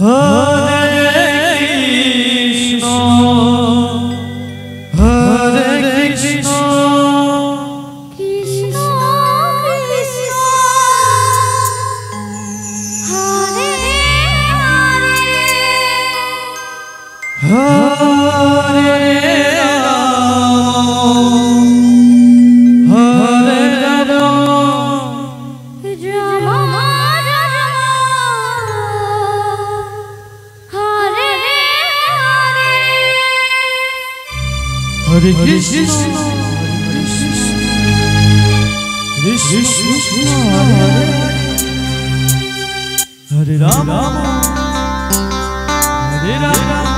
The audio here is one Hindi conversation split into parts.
Oh! Hare Rama. Hare Rama.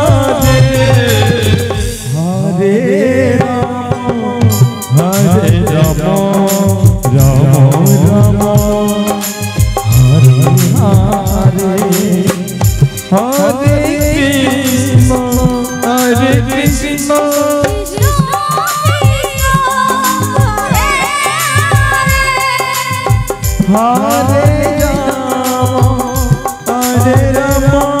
Hare Ram Hare Ram.